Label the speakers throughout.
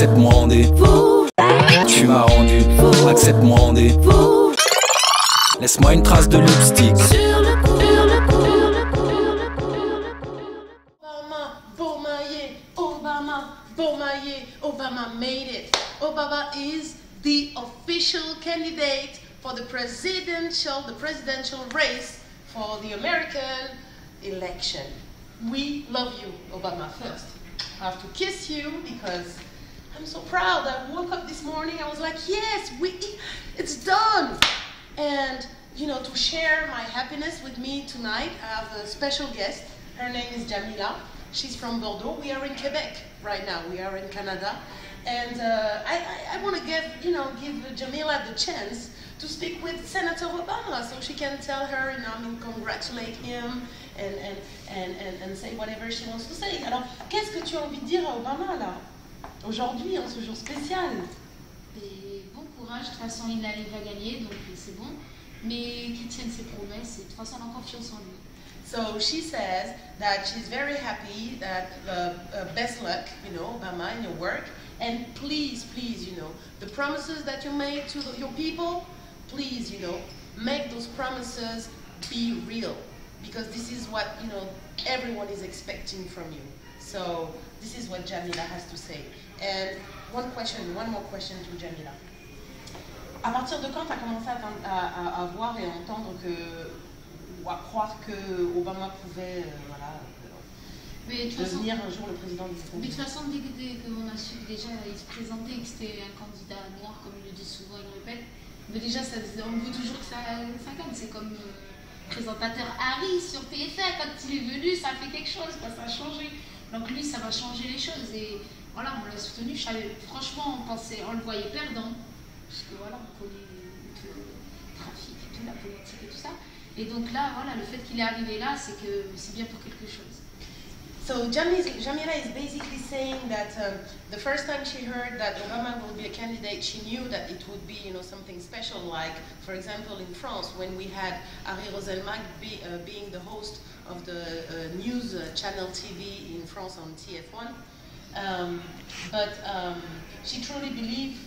Speaker 1: Accepte-moi en des Tu m'as rendu Accepte-moi en des Laisse-moi une trace de lipstick
Speaker 2: Sur le coup, sur le coup, sur le coup.
Speaker 3: Obama, Bomaye, Obama, Bomaye, Obama made it. Obama is the official candidate for the presidential, the presidential race for the American election. We love you, Obama. First, I have to kiss you because I'm so proud. I woke up this morning. I was like, yes, we, it's done. And you know, to share my happiness with me tonight, I have a special guest. Her name is Djamila. She's from Bordeaux. We are in Quebec right now. We are in Canada, and uh, I, I, I want to give you know give Djamila the chance to speak with Senator Obama, so she can tell her, you know, I mean, congratulate him and and, and, and, and say whatever she wants to say. Alors, qu'est-ce que tu as envie de dire à Obama là aujourd'hui, en ce jour spécial?
Speaker 4: Et bon courage, de toute façon il arrive à gagner, donc c'est bon. Mais qu'il tienne ses promesses et de toute façon on a confiance en lui.
Speaker 3: So she says that she's very happy that uh, uh, best luck, you know, Obama, in your work. And please, please, you know, the promises that you made to the, your people, please, you know, make those promises be real. Because this is what, you know, everyone is expecting from you. So this is what Djamila has to say. And one question, one more question to Jamila. À partir de quand tu as commencé à, voir et à entendre que, ou à croire que Obama pouvait euh, voilà,
Speaker 4: Mais de toute façon,
Speaker 3: devenir un jour le président des
Speaker 4: mais de toute façon, dès, que- dès qu'on a su que déjà il se présentait et que c'était un candidat noir, comme il le dit souvent, il le répète, mais déjà ça, on veut toujours que ça, ça gagne. C'est comme euh, présentateur Harry sur TF1, quand il est venu, ça a fait quelque chose, quoi, ça a changé. Donc lui, ça va changer les choses. Et voilà, on l'a soutenu. Franchement, on, pensait, on le voyait perdant, parce que voilà, on connaît le trafic, toute la politique et tout ça. Et donc là, voilà, le fait qu'il est arrivé là, c'est que c'est bien pour quelque chose.
Speaker 3: So Djamila is basically saying that um, the first time she heard that Obama will be a candidate, she knew that it would be, you know, something special. Like, for example, in France, when we had Harry Roselmack be, uh, being the host of the uh, news uh, channel TV in France on TF1. Um, but um, she truly believed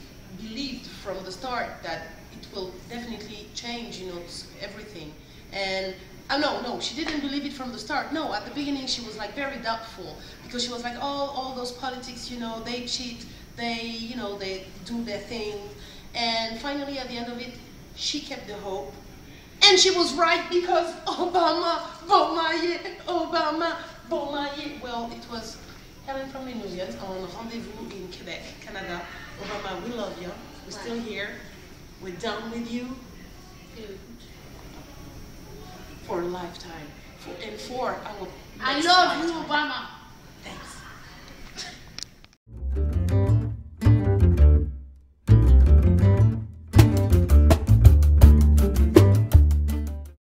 Speaker 3: believed from the start that it will definitely change, you know, everything. And oh no, no, she didn't believe it from the start. No, at the beginning she was like very doubtful because she was like, oh, all those politics, you know, they cheat, they, you know, they do their thing. And finally, at the end of it, she kept the hope. And she was right because Obama, Bomaye, Obama, Bomaye. Well, it was Helen from the Millions on Rendezvous in Quebec, Canada. Obama, we love you. We're still here. We're done with you for a lifetime. For, and for our
Speaker 4: I love you. Obama.